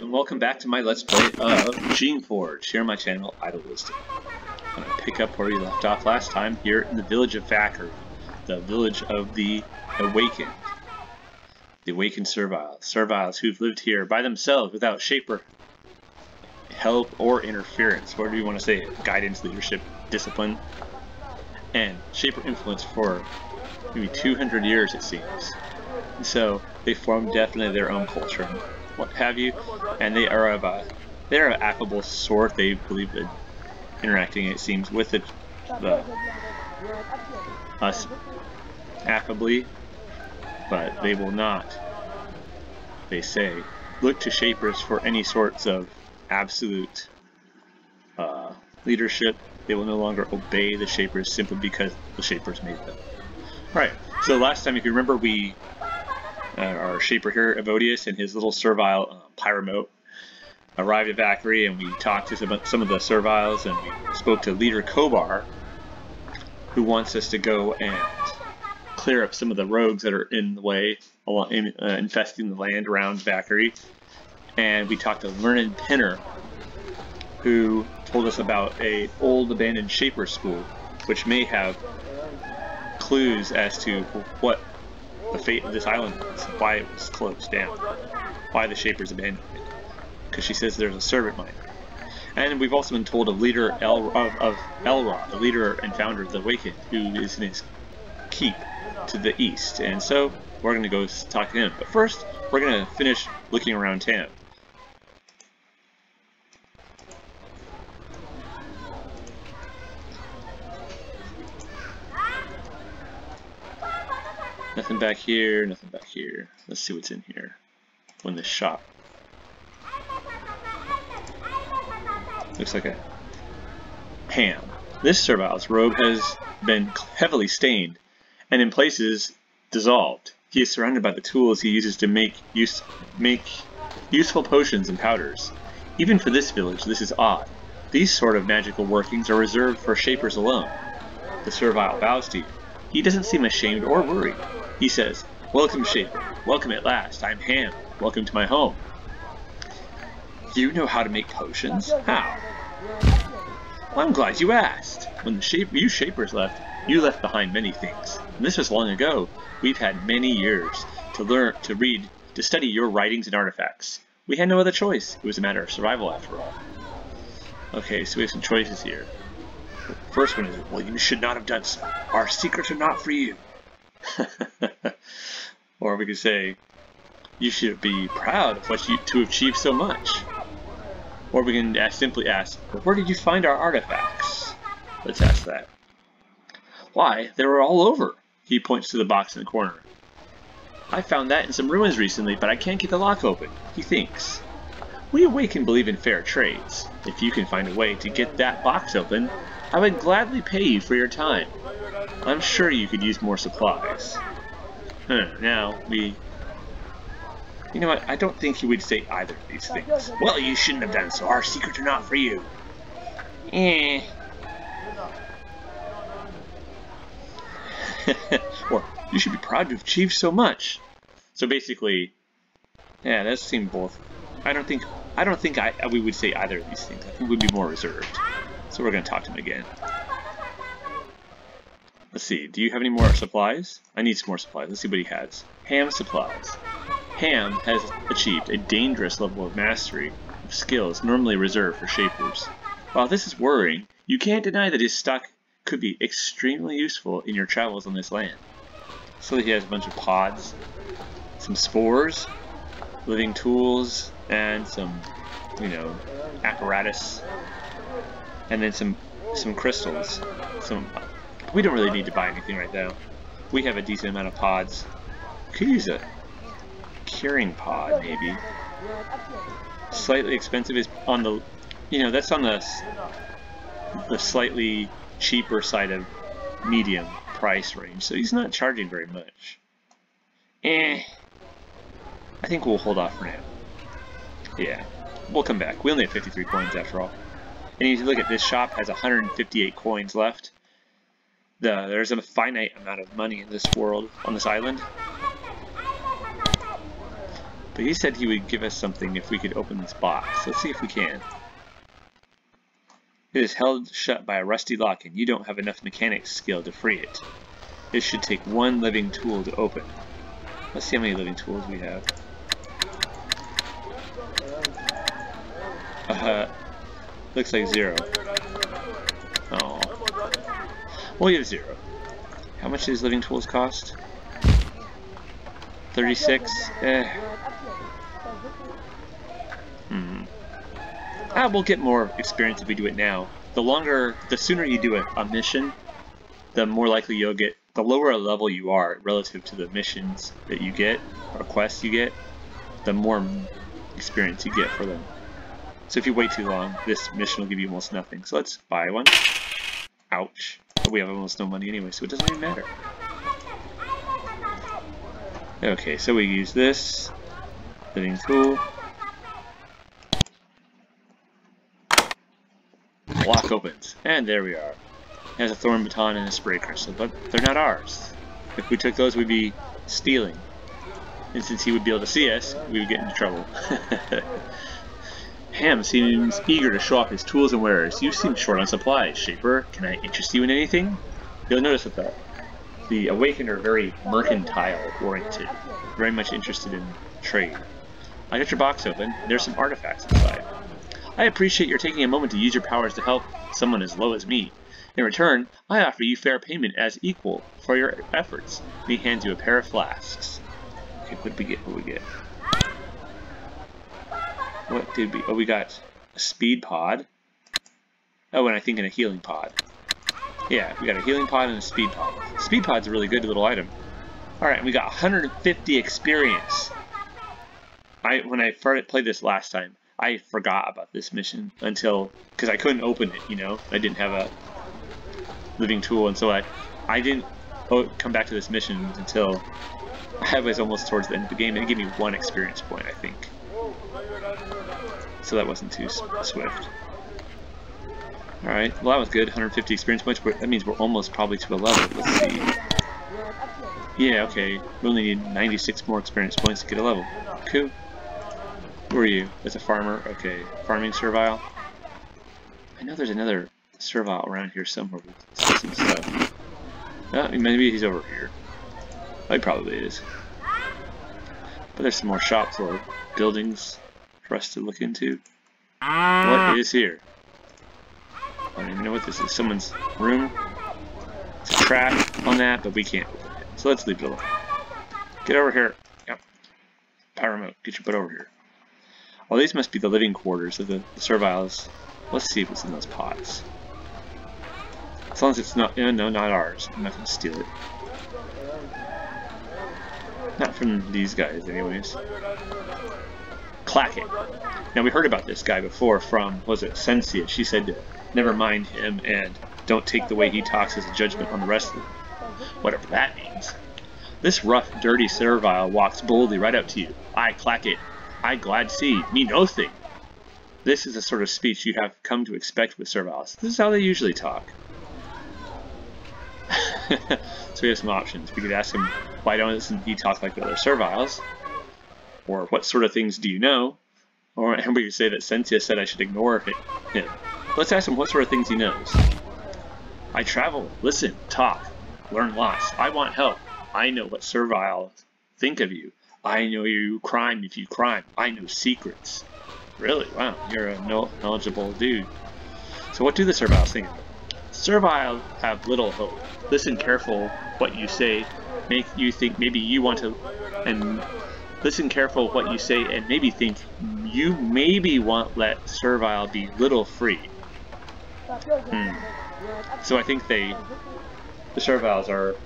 and welcome back to my Let's Play of Geneforge here on my channel, Wisdom. I'm going to pick up where we left off last time here in the village of Vakkiri, the village of the Awakened. The Awakened Serviles, Serviles who've lived here by themselves without Shaper help or interference, whatever you want to say, guidance, leadership, discipline, and Shaper influence for maybe 200 years it seems. So they formed definitely their own culture what have you, and they are of a they're an affable sort. They believe in interacting, it seems, with the, the us affably, but they will not. They say look to shapers for any sorts of absolute uh, leadership. They will no longer obey the shapers simply because the shapers made them. Alright, so last time, if you remember, we uh, our shaper here, Evodius, and his little servile uh, pyromote arrived at Vakkiri, and we talked to some, some of the serviles, and we spoke to leader Kobar, who wants us to go and clear up some of the rogues that are in the way, in, uh, infesting the land around Vakkiri. And we talked to Learned Pinner, who told us about a old abandoned shaper school, which may have clues as to what the fate of this island why it was closed down, why the Shapers abandoned it. Because she says there's a servant miner. And we've also been told of leader El, of, of Elrod, the leader and founder of the Awakened, who is in his keep to the east. And so we're going to go talk to him. But first, we're going to finish looking around town. Nothing back here, nothing back here. Let's see what's in here. When the shop. Looks like a ham. This servile's robe has been heavily stained and in places dissolved. He is surrounded by the tools he uses to make use make useful potions and powders. Even for this village, this is odd. These sort of magical workings are reserved for shapers alone. The servile bows to you. He doesn't seem ashamed or worried. He says, Welcome, Shaper. Welcome at last. I'm Ham. Welcome to my home. You know how to make potions? How? Well, I'm glad you asked. When the shape you Shapers left, you left behind many things. And this was long ago. We've had many years to learn, to read, to study your writings and artifacts. We had no other choice. It was a matter of survival after all. Okay, so we have some choices here. First one is, well, you should not have done so. Our secrets are not for you. or we could say, you should be proud of what you to achieve so much. Or we can ask, simply ask, where did you find our artifacts? Let's ask that. Why, they were all over. He points to the box in the corner. I found that in some ruins recently, but I can't get the lock open. He thinks. We awaken believe in fair trades. If you can find a way to get that box open, I would gladly pay you for your time. I'm sure you could use more supplies. Huh, now, we... You know what, I don't think he would say either of these things. Well, you shouldn't have done so. Our secrets are not for you. Eh. or, you should be proud to have achieved so much. So basically, yeah, that seemed both. I don't think I don't think I we would say either of these things. I think we'd be more reserved. So we're going to talk to him again. Let's see, do you have any more supplies? I need some more supplies. Let's see what he has. Ham supplies. Ham has achieved a dangerous level of mastery of skills normally reserved for shapers. While this is worrying, you can't deny that his stock could be extremely useful in your travels on this land. So he has a bunch of pods, some spores, living tools, and some, you know, apparatus and then some some crystals. Some we don't really need to buy anything right now. We have a decent amount of pods. Could use a curing pod maybe. Slightly expensive is on the, you know, that's on the the slightly cheaper side of medium price range. So he's not charging very much. Eh. I think we'll hold off for now. Yeah. We'll come back. We only have 53 coins after all. And if you look at this shop has 158 coins left. The, there's a finite amount of money in this world, on this island. But he said he would give us something if we could open this box. Let's see if we can. It is held shut by a rusty lock and you don't have enough mechanics skill to free it. It should take one living tool to open. Let's see how many living tools we have. Uh, looks like zero. Oh. Well, we have zero. How much does living tools cost? 36? Eh. Hmm. Ah, we'll get more experience if we do it now. The longer, the sooner you do a, a mission, the more likely you'll get, the lower a level you are relative to the missions that you get, or quests you get, the more experience you get for them. So if you wait too long, this mission will give you almost nothing. So let's buy one. Ouch. But we have almost no money anyway, so it doesn't even matter. Okay, so we use this. Living tool. Lock opens. And there we are. It has a thorn baton and a spray crystal, but they're not ours. If we took those, we'd be stealing. And since he would be able to see us, we would get into trouble. Ham seems eager to show off his tools and wares. You seem short on supplies, Shaper. Can I interest you in anything? You'll notice that the, the Awakened are very mercantile-oriented, very much interested in trade. I got your box open. There's some artifacts inside. I appreciate your taking a moment to use your powers to help someone as low as me. In return, I offer you fair payment as equal for your efforts. And he hands you a pair of flasks. Okay, what we get? What we get? What did we... Oh, we got a speed pod. Oh, and I think in a healing pod. Yeah, we got a healing pod and a speed pod. Speed pod's a really good little item. Alright, we got 150 experience. I When I played this last time, I forgot about this mission until, because I couldn't open it, you know? I didn't have a living tool, and so I, I didn't come back to this mission until I was almost towards the end of the game, it gave me one experience point, I think. So that wasn't too swift. Alright, well that was good, 150 experience points, that means we're almost probably to a level. Let's see. Yeah, okay, we only need 96 more experience points to get a level. Cool. Who are you? It's a farmer. Okay. Farming servile. I know there's another servile around here somewhere with some stuff. Oh, maybe he's over here. Oh, he probably is. But there's some more shops or buildings for us to look into. What ah. is here? I don't even know what this is. Someone's room. It's a trap on that, but we can't open it. So let's leave it alone. Get over here. Yep. Power remote. Get your butt over here. Well, these must be the living quarters of the, the serviles. Let's see what's in those pots. As long as it's not, no, not ours. I'm not going to steal it. Not from these guys, anyways. Clacket. Now, we heard about this guy before from, was it Sensia? She said never mind him and don't take the way he talks as a judgment on the rest of them. Whatever that means. This rough, dirty servile walks boldly right up to you. I, Clacket, I glad see, me no thing. This is the sort of speech you have come to expect with serviles. This is how they usually talk. so we have some options. We could ask him, why don't you talk like the other serviles? Or what sort of things do you know? Or we could say that Sensia said I should ignore him. Let's ask him what sort of things he knows. I travel, listen, talk, learn lots. I want help. I know what servile think of you. I know you crime if you crime. I know secrets. Really? Wow, you're a knowledgeable dude. So what do the serviles think? Servile have little hope. Listen careful what you say. Make you think maybe you want to, and listen careful what you say, and maybe think you maybe want let servile be little free. Hmm. So I think they, the serviles are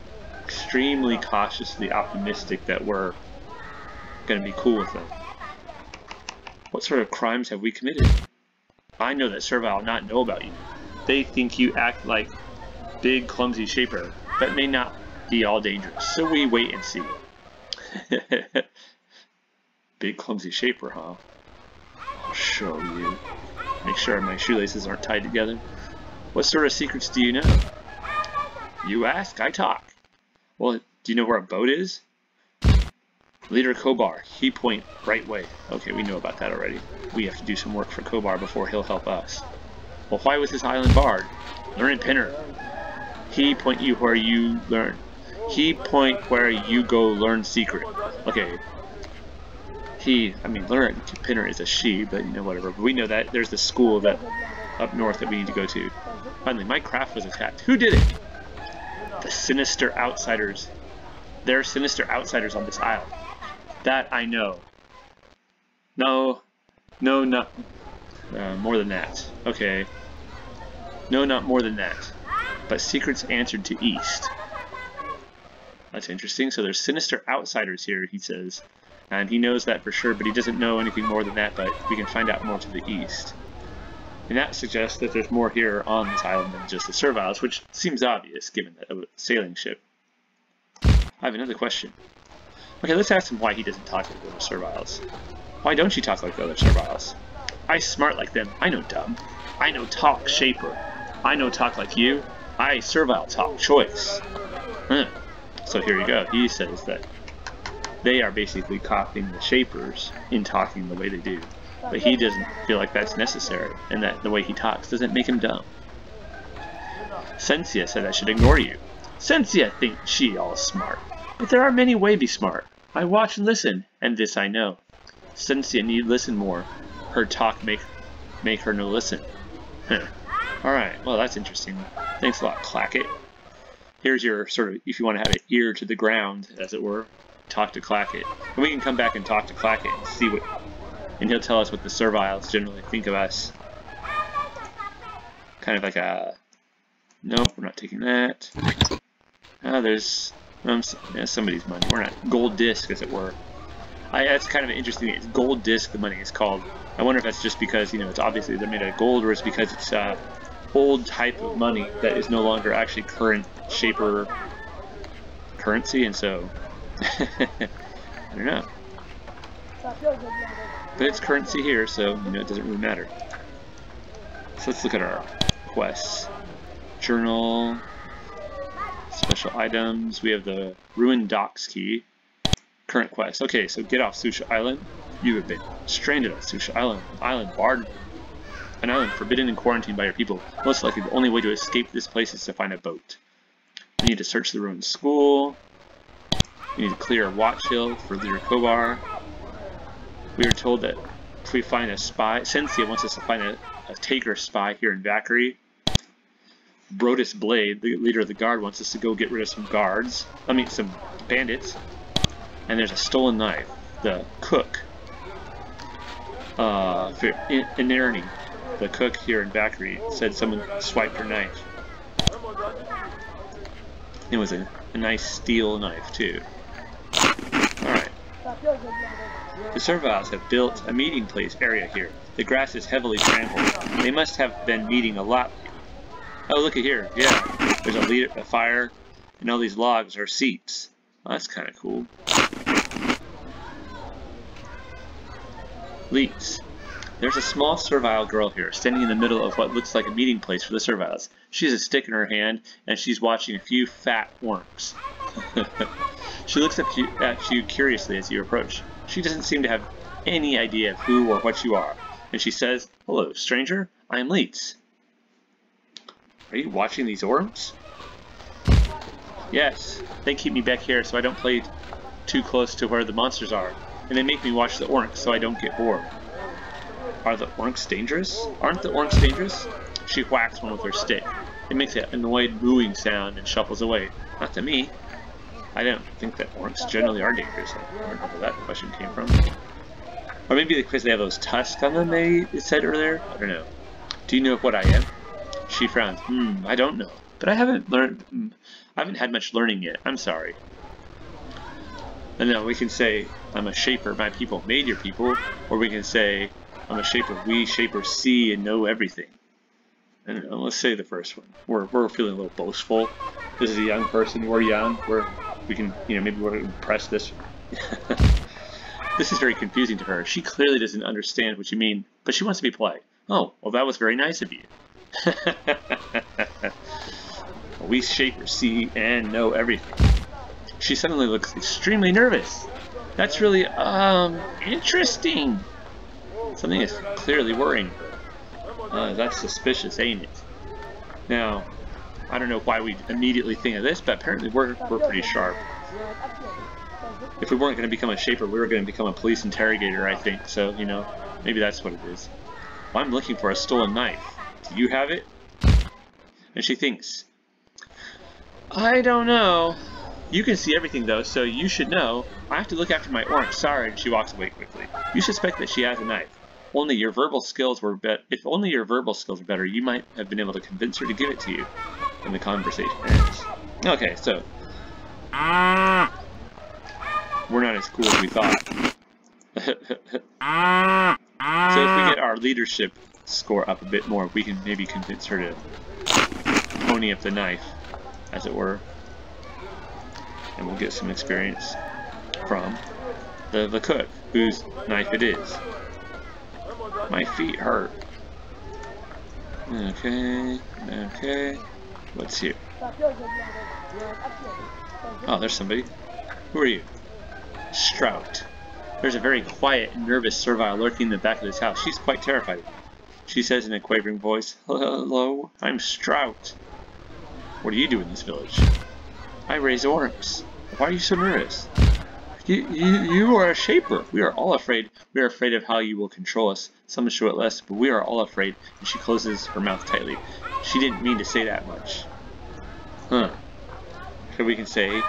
extremely cautiously optimistic that we're going to be cool with them. What sort of crimes have we committed? I know that Servile not know about you. They think you act like big, clumsy Shaper, but may not be all dangerous, so we wait and see. big, clumsy Shaper, huh? I'll show you. Make sure my shoelaces aren't tied together. What sort of secrets do you know? You ask, I talk. Well, do you know where a boat is? Leader Kobar, he point right way. Okay, we know about that already. We have to do some work for Kobar before he'll help us. Well, why was this island barred? Learn Pinner. He point you where you learn. He point where you go learn secret. Okay. He, I mean, learn Pinner is a she, but you know, whatever. But we know that there's the school that up north that we need to go to. Finally, my craft was attacked. Who did it? The sinister outsiders. There are sinister outsiders on this isle. That I know. No. No, not... Uh, more than that. Okay. No, not more than that. But secrets answered to east. That's interesting. So there's sinister outsiders here, he says. And he knows that for sure, but he doesn't know anything more than that, but we can find out more to the east. And that suggests that there's more here on this island than just the Serviles, which seems obvious given that a sailing ship. I have another question. Okay, let's ask him why he doesn't talk like the other Serviles. Why don't you talk like the other Serviles? I smart like them. I know dumb. I know talk shaper. I know talk like you. I servile talk choice. Huh. So here you go. He says that they are basically copying the shapers in talking the way they do. But he doesn't feel like that's necessary, and that the way he talks doesn't make him dumb. Sensia said I should ignore you. Sensia thinks she all smart, but there are many way be smart. I watch and listen, and this I know. Sensia need listen more. Her talk make make her no listen. Alright, well that's interesting. Thanks a lot, Clackett. Here's your sort of, if you want to have an ear to the ground, as it were, talk to Clackett. And we can come back and talk to Clackett and see what and he'll tell us what the Serviles generally think of us. Kind of like a, nope, we're not taking that. Oh, there's um, yeah, somebody's money. We're not, gold disc as it were. I, that's kind of interesting. It's gold disc, the money is called. I wonder if that's just because, you know, it's obviously they're made out of gold, or it's because it's uh, old type of money that is no longer actually current shaper currency, and so, I don't know. But it's currency here, so you know it doesn't really matter. So let's look at our quests. Journal, special items. We have the ruined docks key. Current quest. Okay, so get off Sucia Island. You have been stranded on Sucia Island, island barred, an island forbidden and quarantined by your people. Most likely, the only way to escape this place is to find a boat. We need to search the ruined school. We need to clear a Watch Hill for Leader Kobar. We are told that if we find a spy, Sensia wants us to find a, a taker spy here in Vakkiri. Brodus Blade, the leader of the guard, wants us to go get rid of some guards. I mean, some bandits. And there's a stolen knife. The cook, uh, Inarni, the cook here in Vakkiri, said someone swiped her knife. It was a, a nice steel knife, too. The Serviles have built a meeting place area here. The grass is heavily trampled. They must have been meeting a lot. Oh, look at here. Yeah, there's a, leader, a fire, and all these logs are seats. Well, that's kind of cool. Leets. There's a small servile girl here, standing in the middle of what looks like a meeting place for the serviles. She has a stick in her hand, and she's watching a few fat orcs. she looks at you, at you curiously as you approach. She doesn't seem to have any idea of who or what you are, and she says, Hello, stranger, I am Leets. Are you watching these orcs? Yes, they keep me back here so I don't play too close to where the monsters are, and they make me watch the orcs so I don't get bored. Are the orcs dangerous? Aren't the orcs dangerous? She whacks one with her stick. It makes an annoyed mooing sound and shuffles away. Not to me. I don't think that orcs generally are dangerous. I don't know where that question came from. Or maybe because they have those tusks on them, they said earlier? I don't know. Do you know what I am? She frowns. Hmm, I don't know. But I haven't learned... I haven't had much learning yet. I'm sorry. And then we can say, I'm a shaper, my people made your people. Or we can say, I'm a shaper, we shapers see and know everything. And let's say the first one. We're, we're feeling a little boastful. This is a young person, we're young, we're we can, you know, maybe we'll press this. this is very confusing to her. She clearly doesn't understand what you mean, but she wants to be polite. Oh, well that was very nice of you. we shape, see, and know everything. She suddenly looks extremely nervous. That's really, um, interesting. Something is clearly worrying. Uh, that's suspicious, ain't it? Now, I don't know why we immediately think of this, but apparently we're, we're pretty sharp. If we weren't going to become a shaper, we were going to become a police interrogator, I think. So, you know, maybe that's what it is. I'm looking for a stolen knife. Do you have it? And she thinks, I don't know. You can see everything though, so you should know. I have to look after my orange. Sorry, and she walks away quickly. You suspect that she has a knife. Only your verbal skills were bet. If only your verbal skills were better, you might have been able to convince her to give it to you. And the conversation. Okay, so we're not as cool as we thought. so if we get our leadership score up a bit more, we can maybe convince her to pony up the knife, as it were and we'll get some experience from the, the cook, whose knife it is. My feet hurt. Okay, okay. What's here? Oh, there's somebody. Who are you? Strout. There's a very quiet nervous servile lurking in the back of this house. She's quite terrified. She says in a quavering voice, Hello, I'm Strout. What do you do in this village? I raise orcs. Why are you so nervous? You, you, you are a shaper. We are all afraid. We are afraid of how you will control us. Some show it less, but we are all afraid. And she closes her mouth tightly. She didn't mean to say that much. Huh. So we can say,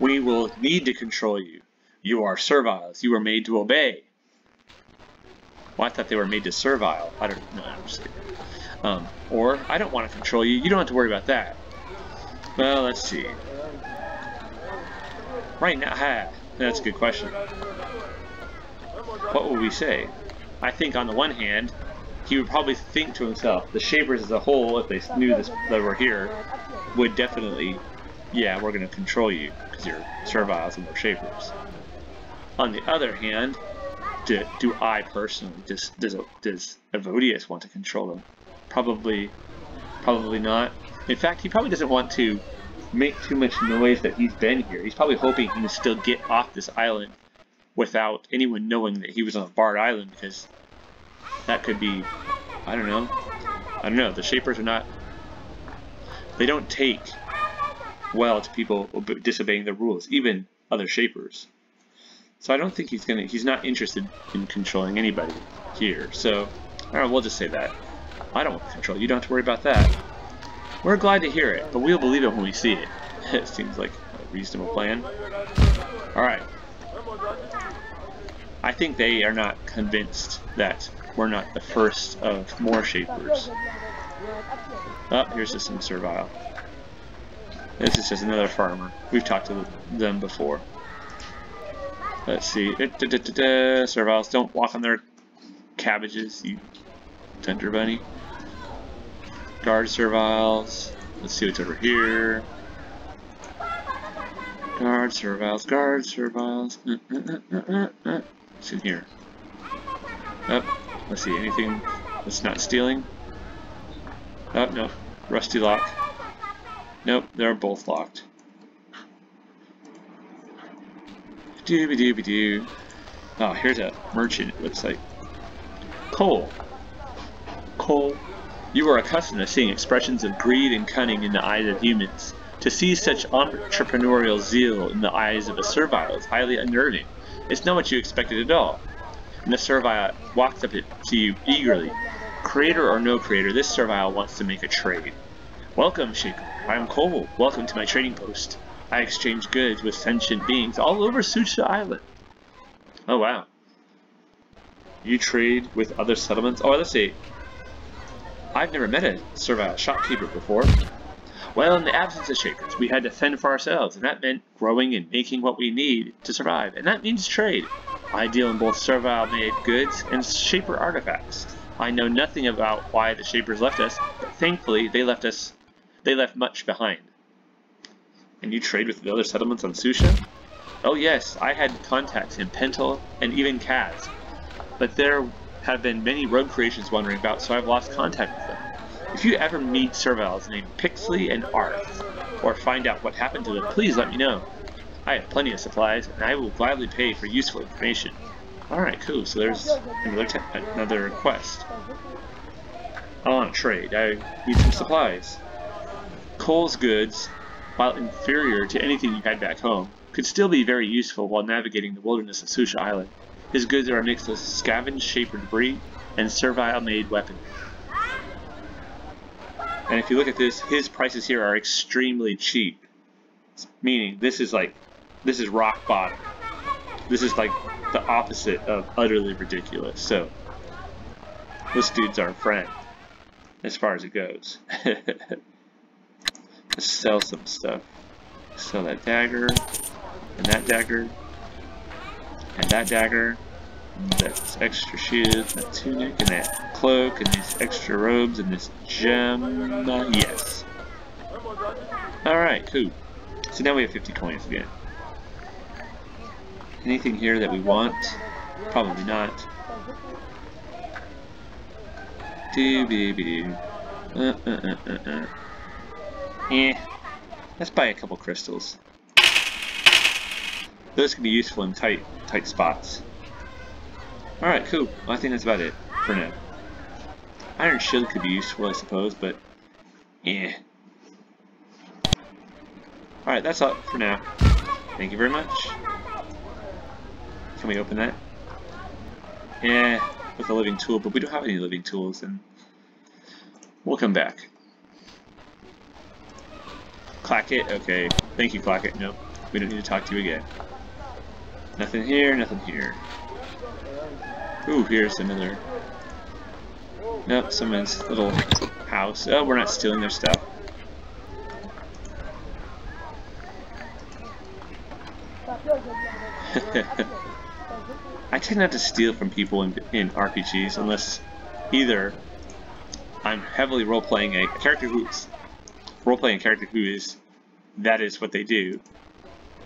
we will need to control you. You are serviles. You were made to obey. Well, I thought they were made to servile. I don't know. I'm just. Um, or, I don't want to control you. You don't have to worry about that. Well, let's see. Right now, ha, that's a good question. What would we say? I think on the one hand, he would probably think to himself, the Shapers as a whole, if they knew this, that we're here, would definitely, yeah, we're going to control you, because you're Serviles and we're Shapers. On the other hand, do, do I personally, does, does, does Evodius want to control them? Probably, probably not. In fact, he probably doesn't want to make too much noise that he's been here. He's probably hoping he can still get off this island without anyone knowing that he was on a barred island because that could be, I don't know, I don't know, the Shapers are not, they don't take well to people disobeying the rules, even other Shapers. So I don't think he's gonna, he's not interested in controlling anybody here, so, alright, we'll just say that. I don't control, you don't have to worry about that. We're glad to hear it, but we'll believe it when we see it. it seems like a reasonable plan. Alright. I think they are not convinced that we're not the first of more Shapers. Oh, here's just some Servile. This is just another farmer. We've talked to them before. Let's see. Serviles, don't walk on their cabbages, you tender bunny. Guard Serviles. Let's see what's over here. Guard Serviles, Guard Serviles. Uh, uh, uh, What's in here? Oh, let's see, anything that's not stealing? Oh, no. Rusty lock. Nope, they're both locked. Dooby dooby doo. Oh, ah, here's a merchant, it looks like. Coal. Coal you are accustomed to seeing expressions of greed and cunning in the eyes of humans. To see such entrepreneurial zeal in the eyes of a servile is highly unnerving. It's not what you expected at all. And the servile walks up to you eagerly. Creator or no creator, this servile wants to make a trade. Welcome, Shaper. I am Cole. Welcome to my trading post. I exchange goods with sentient beings all over Sucia Island. Oh, wow. You trade with other settlements? Oh, let's see. I've never met a servile shopkeeper before. Well, in the absence of shapers, we had to fend for ourselves, and that meant growing and making what we need to survive, and that means trade. I deal in both servile-made goods and shaper artifacts. I know nothing about why the shapers left us, but thankfully they left us, they left much behind. And you trade with the other settlements on Sucia? Oh yes, I had contacts in Pentel and even Kaz, but there have been many rogue creations wandering about, so I've lost contact with them. If you ever meet Serviles named Pixley and Arth, or find out what happened to them, please let me know. I have plenty of supplies, and I will gladly pay for useful information. Alright, cool. So there's another, another quest. I want to trade. I need some supplies. Cole's goods, while inferior to anything you had back home, could still be very useful while navigating the wilderness of Sucia Island. His goods are a mix of scavenged shaper debris and servile-made weapons. And if you look at this, his prices here are extremely cheap. Meaning, this is like, this is rock bottom. This is like the opposite of utterly ridiculous. So, this dude's our friend, as far as it goes. Let's sell some stuff. Sell that dagger, and that dagger, and that dagger, that extra shield, that tunic, and that cloak, and these extra robes, and this gem. Yes. Alright, cool. So now we have 50 coins again. Anything here that we want? Probably not. Do be be Uh uh uh uh uh. Eh. Let's buy a couple crystals. Those can be useful in tight tight spots. Alright, cool. Well, I think that's about it for now. Iron Shield could be useful, I suppose, but yeah. Alright, that's all for now. Thank you very much. Can we open that? Yeah, with a living tool, but we don't have any living tools, and we'll come back. Clackett, okay. Thank you, Clackett. Nope, we don't need to talk to you again. Nothing here, nothing here. Ooh, here's another. Nope, someone's little house. Oh, we're not stealing their stuff. I tend not to steal from people in, in RPGs unless either I'm heavily role-playing a character who's role-playing a character who is that is what they do,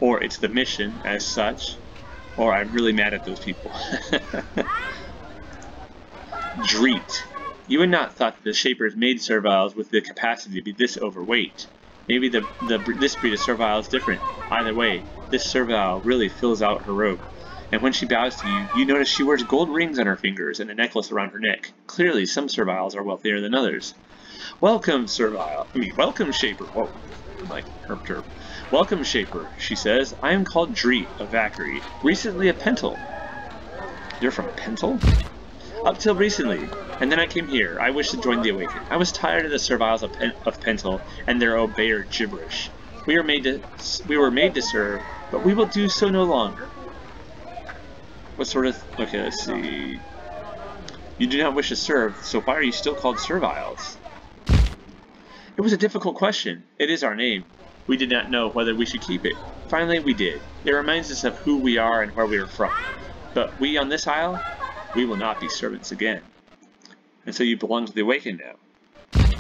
or it's the mission as such, or I'm really mad at those people. Dreet. You would not thought the Shapers made Serviles with the capacity to be this overweight. Maybe the, the this breed of Servile is different. Either way, this Servile really fills out her robe and when she bows to you, you notice she wears gold rings on her fingers and a necklace around her neck. Clearly, some serviles are wealthier than others. Welcome, servile. I mean, welcome, Shaper. Whoa, like herp. Welcome, Shaper, she says. I am called Dreet of Vakkiri, recently a Pental. You're from Pental? Up till recently, and then I came here. I wished to join the Awakened. I was tired of the serviles of, Pen of Pental and their obeyer gibberish. We were made to we were made to serve, but we will do so no longer. What sort of... Okay, let's see. You do not wish to serve, so why are you still called serviles? It was a difficult question. It is our name. We did not know whether we should keep it. Finally, we did. It reminds us of who we are and where we are from. But we on this isle, we will not be servants again. And so you belong to the Awakened now.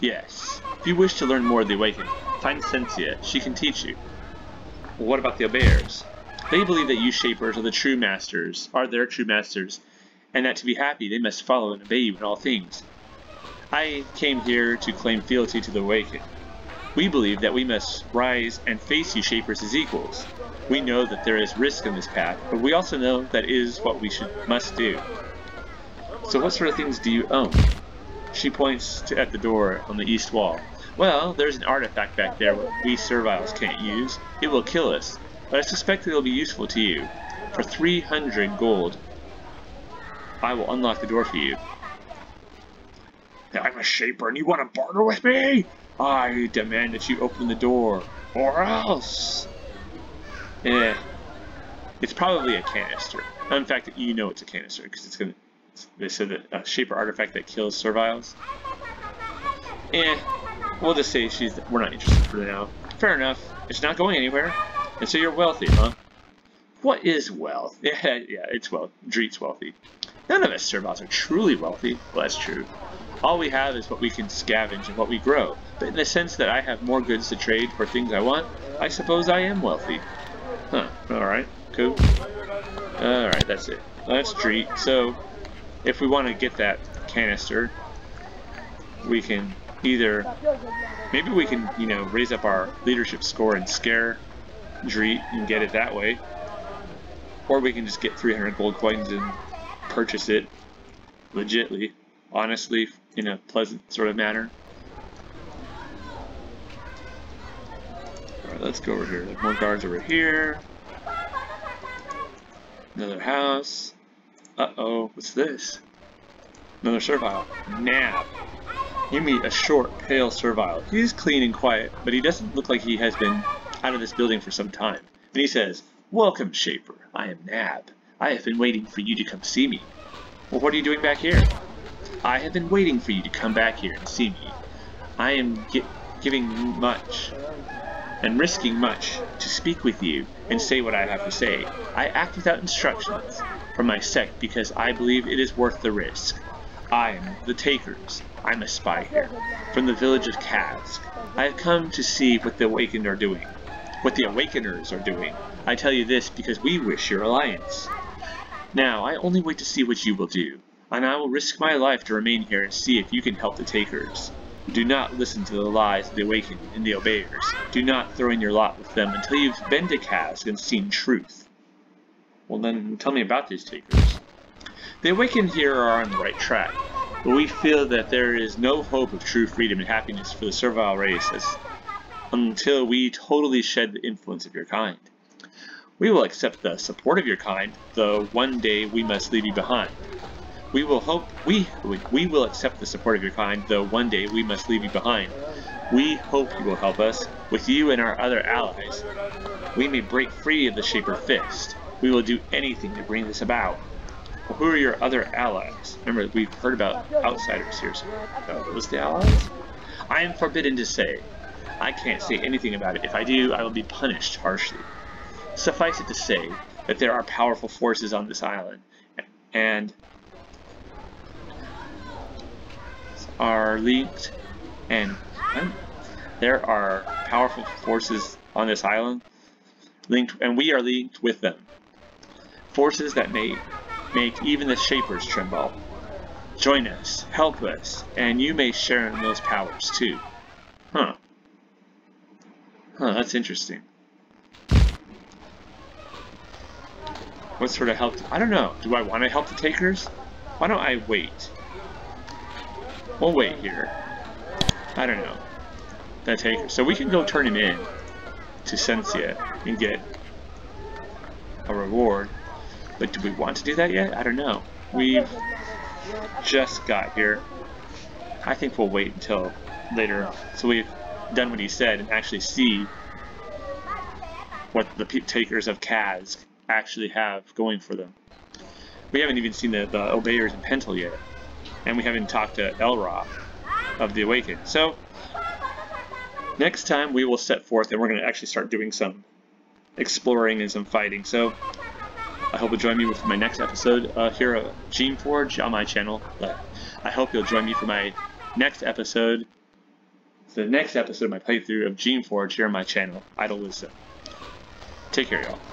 Yes. If you wish to learn more of the Awakened, find Sensia. She can teach you. Well, what about the Obeyers? They believe that you Shapers are the true masters, are their true masters, and that to be happy they must follow and obey you in all things. I came here to claim fealty to the Awakened. We believe that we must rise and face you Shapers as equals. We know that there is risk in this path, but we also know that is what we should must do. So what sort of things do you own? She points to, at the door on the east wall. Well, there's an artifact back there we serviles can't use. It will kill us, but I suspect it'll be useful to you. For 300 gold, I will unlock the door for you. I'm a shaper and you want to barter with me? I demand that you open the door, or else! Eh, it's probably a canister. In fact, you know it's a canister, because it's gonna, they said that a shaper artifact that kills serviles. Eh, we'll just say she's, we're not interested for now. Fair enough, it's not going anywhere. And so you're wealthy, huh? What is wealth? Yeah, yeah, it's wealth. Dreet's wealthy. None of us Serviles are truly wealthy. Well, that's true. All we have is what we can scavenge and what we grow. But in the sense that I have more goods to trade for things I want, I suppose I am wealthy. Huh, alright, cool. Alright, that's it. That's Dreet. So, if we want to get that canister, we can either, maybe we can, you know, raise up our leadership score and scare Dreet and get it that way. Or we can just get 300 gold coins and purchase it legitly, honestly, in a pleasant sort of manner. Alright, let's go over here. There's more guards over here. Another house. Uh-oh, what's this? Another servile. Nab. You meet a short, pale servile. He's clean and quiet, but he doesn't look like he has been out of this building for some time. And he says, Welcome, Shaper. I am Nab. I have been waiting for you to come see me. Well, what are you doing back here? I have been waiting for you to come back here and see me. I am giving much and risking much to speak with you and say what I have to say. I act without instructions from my sect because I believe it is worth the risk. I am the Takers. I'm a spy here, from the village of Kazk. I have come to see what the Awakened are doing, what the Awakeners are doing. I tell you this because we wish your alliance. Now, I only wait to see what you will do, and I will risk my life to remain here and see if you can help the Takers. Do not listen to the lies of the Awakened and the Obeyers. Do not throw in your lot with them until you've been to Kazk and seen truth. Well then, tell me about these Takers. The Awakened here are on the right track, but we feel that there is no hope of true freedom and happiness for the servile race as, until we totally shed the influence of your kind. We will accept the support of your kind, though one day we must leave you behind. We will hope we we will accept the support of your kind, though one day we must leave you behind. We hope you will help us, with you and our other allies. We may break free of the Shaper Fist. We will do anything to bring this about. Who are your other allies? Remember, we've heard about outsiders here. So uh, are those the allies? I am forbidden to say. I can't say anything about it. If I do, I will be punished harshly. Suffice it to say that there are powerful forces on this island, and are linked and there are powerful forces on this island linked and we are linked with them forces that may make even the shapers tremble join us help us and you may share in those powers too huh huh that's interesting what sort of help I don't know do I want to help the takers why don't I wait We'll wait here. I don't know. That taker. So we can go turn him in to Sensia and get a reward. But do we want to do that yet? I don't know. We've just got here. I think we'll wait until later. on. So we've done what he said and actually see what the takers of Kazk actually have going for them. We haven't even seen the, the Obeyers in Pental yet and we haven't talked to Elra of the Awakened. So, next time we will set forth and we're going to actually start doing some exploring and some fighting. So, I hope you'll join me for my next episode uh, here at Geneforge on my channel. But I hope you'll join me for my next episode, the next episode of my playthrough of Geneforge here on my channel, Idle Wisdom. Take care, y'all.